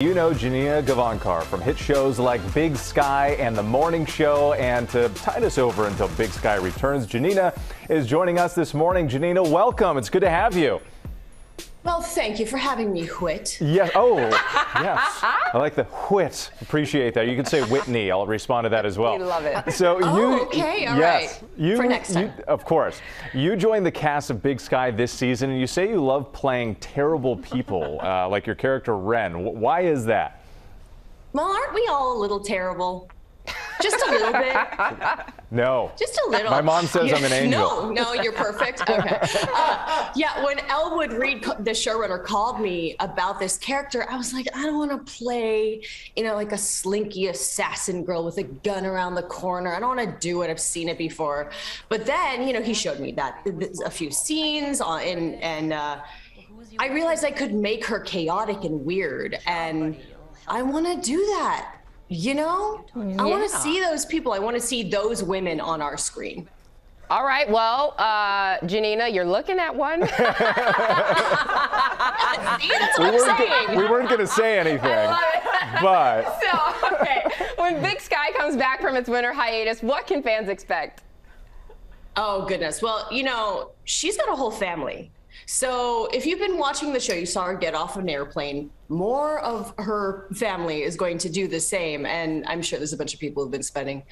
You know Janina Gavankar from hit shows like Big Sky and The Morning Show. And to tide us over until Big Sky returns, Janina is joining us this morning. Janina, welcome. It's good to have you. Well, thank you for having me, Whit. Yes. Oh, yes. I like the Whit. Appreciate that. You can say Whitney. I'll respond to that as well. We love it. So Oh, you. okay, all yes. right. You, For next time. you- of course. You joined the cast of Big Sky this season, and you say you love playing terrible people, uh, like your character Ren. Why is that? Well, aren't we all a little terrible? Just a little bit. No. Just a little. My mom says I'm an angel. No, no, you're perfect. Okay. Uh, yeah, when Elwood Reid, the showrunner, called me about this character, I was like, I don't want to play, you know, like a slinky assassin girl with a gun around the corner. I don't want to do it. I've seen it before. But then, you know, he showed me that a few scenes on, and and uh, I realized I could make her chaotic and weird, and I want to do that. You know, I want to see those people. I want to see those women on our screen. All right, well, uh, Janina, you're looking at one. See, that's what We I'm weren't, saying. go- we weren't going to say anything, but so, okay, when Big Sky comes back from its winter hiatus, what can fans expect? Oh goodness. Well, you know, she's got a whole family. So if you've been watching the show, you saw her get off an airplane. More of her family is going to do the same, and I'm sure there's a bunch of people who've been spending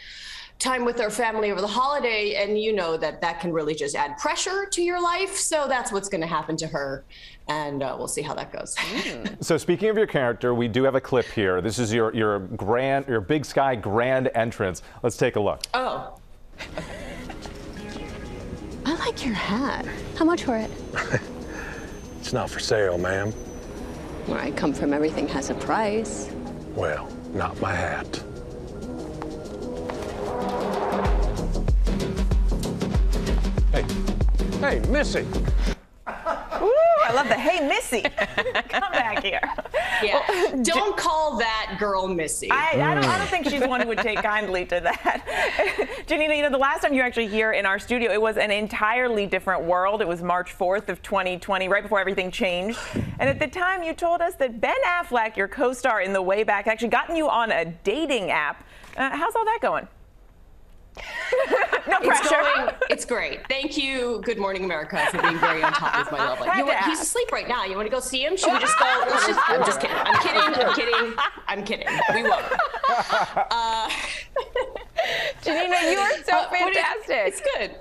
time with their family over the holiday, and you know that that can really just add pressure to your life. So that's what's going to happen to her, and uh, we'll see how that goes. So speaking of your character, we do have a clip here. This is your your grand your Big Sky grand entrance. Let's take a look. oh, I like your hat. How much for it? It's not for sale, ma'am. Where I come from, everything has a price. Well, not my hat. Hey, hey, Missy. Ooh, I love the hey Missy. Come back here. Yeah. Don't call that girl Missy. I, I, don't, I don't think she's one who would take kindly to that. Janina, you know, the last time you were actually here in our studio, it was an entirely different world. It was March 4th of 2020, right before everything changed. And at the time, you told us that Ben Affleck, your co-star in The Way Back, actually gotten you on a dating app. Uh, how's all that going? no It's pressure. going. It's great. Thank you, Good Morning America, for being very on top of my level. Had You he's asleep right now. You want to go see him? Should we just go? Let's just, I'm just kidding. I'm kidding. I'm kidding. I'm kidding. We won't. Uh, Janina, you are so uh, what is- fantastic. It's good.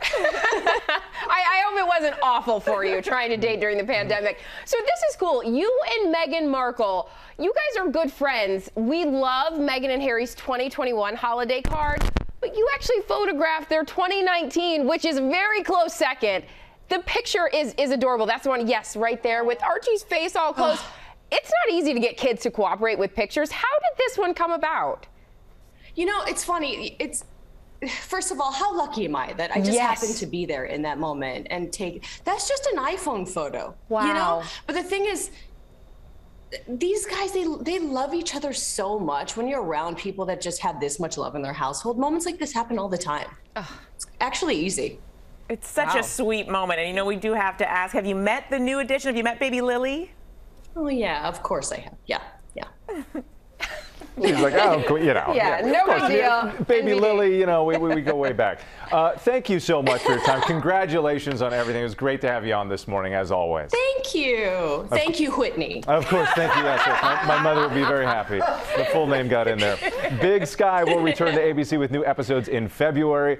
I, I hope it wasn't awful for you trying to date during the pandemic. So this is cool. You and Meghan Markle, you guys are good friends. We love Meghan and Harry's 2021 holiday card, but you actually photographed their 2019, which is very close second. The picture is is adorable. That's the one, yes, right there with Archie's face all close. it's not easy to get kids to cooperate with pictures. How did this one come about? You know, it's funny. It's first of all, how lucky am I that I just Yes. happened to be there in that moment and take. That's just an iPhone photo. Wow. You know. But the thing is. These guys, they they love each other so much. When you're around people that just have this much love in their household, moments like this happen all the time. It's actually easy. It's such Wow. a sweet moment. And you know, we do have to ask have you met the new addition Have you met baby Lily? Oh yeah, of course I have. Yeah, yeah. She's like, oh, you know. Yeah, no of course, deal. Baby NBD. Lily, you know, we, we, we go way back. Uh, thank you so much for your time. Congratulations on everything. It was great to have you on this morning, as always. Thank you, thank you, Whitney. Of course, thank you. Yes. My, my mother would be very happy. The full name got in there. Big Sky will return to ABC with new episodes in February.